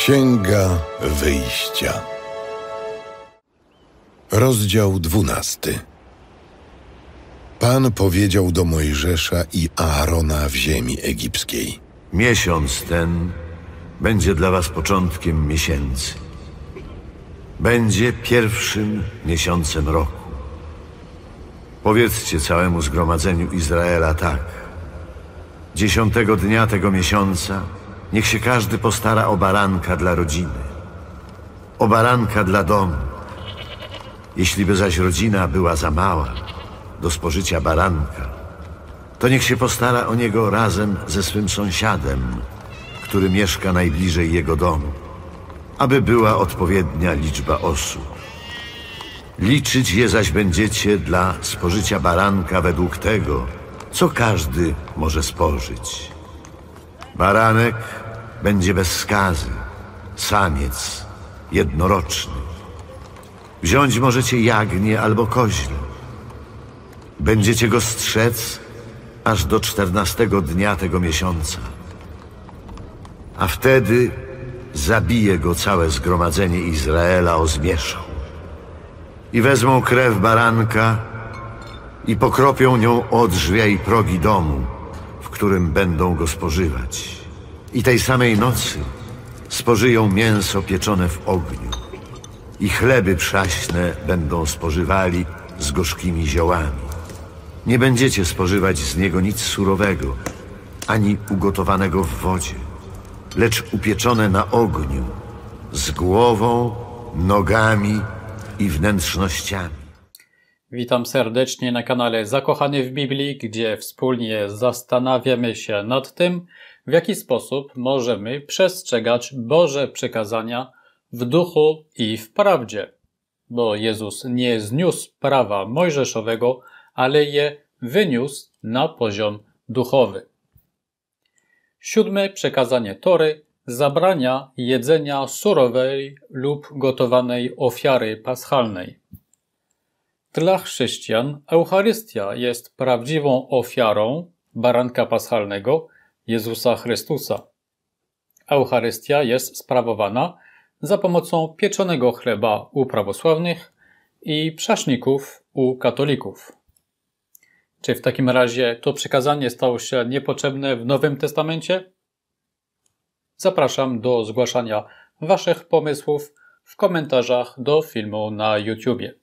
Księga Wyjścia. Rozdział dwunasty. Pan powiedział do Mojżesza i Aarona w ziemi egipskiej. Miesiąc ten będzie dla was początkiem miesięcy. Będzie pierwszym miesiącem roku. Powiedzcie całemu zgromadzeniu Izraela tak. Dziesiątego dnia tego miesiąca niech się każdy postara o baranka dla rodziny, o baranka dla domu. Jeśli by zaś rodzina była za mała do spożycia baranka, to niech się postara o niego razem ze swym sąsiadem, który mieszka najbliżej jego domu, aby była odpowiednia liczba osób. Liczyć je zaś będziecie dla spożycia baranka według tego, co każdy może spożyć. Baranek będzie bez skazy, samiec, jednoroczny. Wziąć możecie jagnię albo koźle. Będziecie go strzec aż do czternastego dnia tego miesiąca. A wtedy zabije go całe zgromadzenie Izraela o zmierzchu. I wezmą krew baranka i pokropią nią odrzwia i progi domu, w którym będą go spożywać. I tej samej nocy spożyją mięso pieczone w ogniu. I chleby przaśne będą spożywali z gorzkimi ziołami. Nie będziecie spożywać z niego nic surowego, ani ugotowanego w wodzie, lecz upieczone na ogniu, z głową, nogami i wnętrznościami. Witam serdecznie na kanale Zakochany w Biblii, gdzie wspólnie zastanawiamy się nad tym, w jaki sposób możemy przestrzegać Boże przekazania w duchu i w prawdzie. Bo Jezus nie zniósł prawa mojżeszowego, ale je wyniósł na poziom duchowy. Siódme przekazanie Tory zabrania jedzenia surowej lub gotowanej ofiary paschalnej. Dla chrześcijan Eucharystia jest prawdziwą ofiarą baranka paschalnego Jezusa Chrystusa. Eucharystia jest sprawowana za pomocą pieczonego chleba u prawosławnych i przaszników u katolików. Czy w takim razie to przekazanie stało się niepotrzebne w Nowym Testamencie? Zapraszam do zgłaszania Waszych pomysłów w komentarzach do filmu na YouTube.